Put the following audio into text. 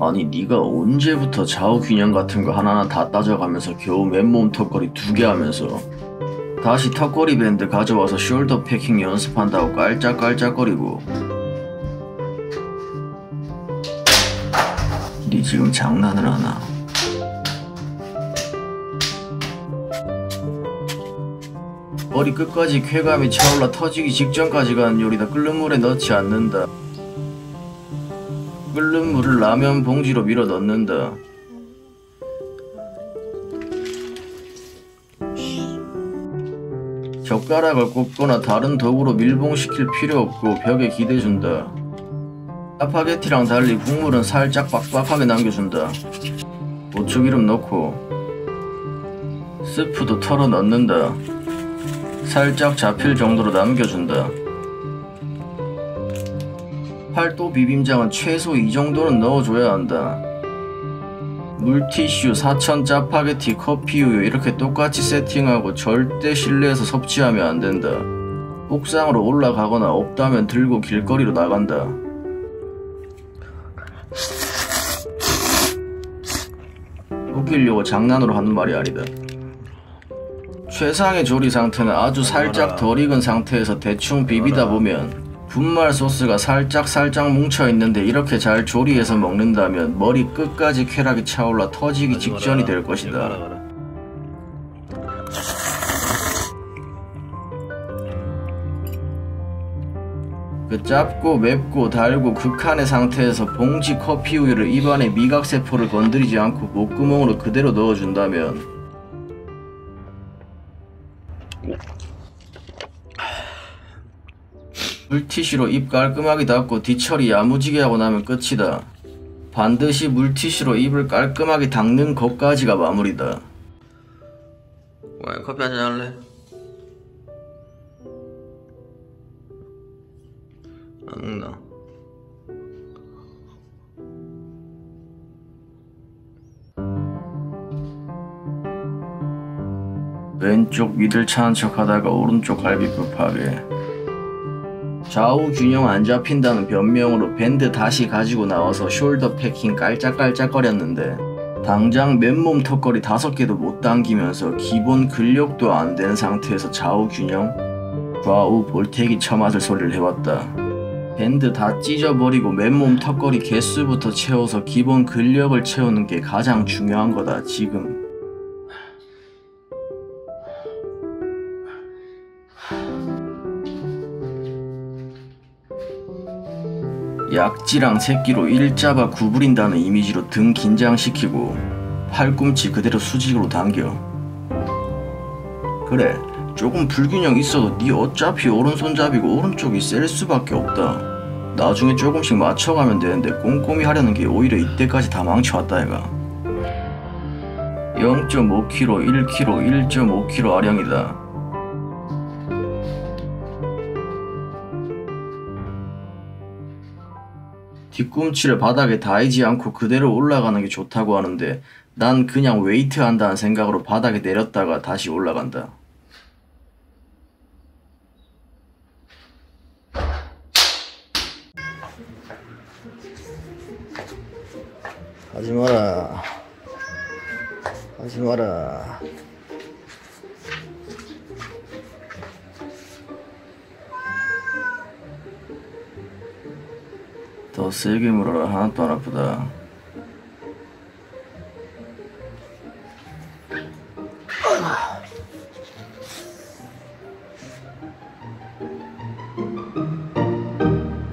아니 네가 언제부터 좌우 균형 같은 거 하나하나 다 따져가면서 겨우 맨몸 턱걸이 두 개 하면서 다시 턱걸이 밴드 가져와서 숄더 패킹 연습한다고 깔짝깔짝거리고. 네 지금 장난을 하나? 머리 끝까지 쾌감이 차올라 터지기 직전까지 가는 요리다 끓는 물에 넣지 않는다 끓는 물을 라면 봉지로 밀어 넣는다 젓가락을 꼽거나 다른 도구로 밀봉시킬 필요 없고 벽에 기대준다. 짜파게티랑 달리 국물은 살짝 빡빡하게 남겨준다. 고추기름 넣고 스프도 털어 넣는다. 살짝 잡힐 정도로 남겨준다. 팔도 비빔장은 최소 이 정도는 넣어줘야 한다. 물티슈, 사천 짜파게티, 커피우유 이렇게 똑같이 세팅하고 절대 실내에서 섭취하면 안 된다. 옥상으로 올라가거나 없다면 들고 길거리로 나간다. 웃기려고 장난으로 하는 말이 아니다. 최상의 조리 상태는 아주 살짝 덜 익은 상태에서 대충 비비다 보면 분말 소스가 살짝 살짝 뭉쳐 있는데 이렇게 잘 조리해서 먹는다면 머리 끝까지 쾌락이 차올라 터지기 직전이 될 것이다. 그 짭고 맵고 달고 극한의 상태에서 봉지 커피 우유를 입안에 미각세포를 건드리지 않고 목구멍으로 그대로 넣어준다면 물티슈로 입 깔끔하게 닦고 뒤처리 야무지게 하고 나면 끝이다. 반드시 물티슈로 입을 깔끔하게 닦는 것까지가 마무리다. 왜 커피 한잔 할래? 안 먹나? 왼쪽 middle 차는 척 하다가 오른쪽 갈비뼈 파괴. 좌우 균형 안 잡힌다는 변명으로 밴드 다시 가지고 나와서 shoulder packing 깔짝깔짝거렸는데 당장 맨몸 턱걸이 다섯 개도 못 당기면서 기본 근력도 안 된 상태에서 좌우 균형, 좌우 볼테기 처맞을 소리를 해왔다. 밴드 다 찢어버리고 맨몸 턱걸이 개수부터 채워서 기본 근력을 채우는 게 가장 중요한 거다 지금. 약지랑 새끼로 일자바 구부린다는 이미지로 등 긴장시키고 팔꿈치 그대로 수직으로 당겨. 그래 조금 불균형 있어도 네 어차피 오른손잡이고 오른쪽이 셀 수밖에 없다. 나중에 조금씩 맞춰가면 되는데 꼼꼼히 하려는 게 오히려 이때까지 다 망쳐왔다 애가. 0.5kg, 1kg, 1.5kg 아량이다 뒤꿈치를 바닥에 닿이지 않고 그대로 올라가는 게 좋다고 하는데 난 그냥 웨이트 한다는 생각으로 바닥에 내렸다가 다시 올라간다. 하지 마라. 하지 마라. 더 세게 물어라 하나도 안 아프다.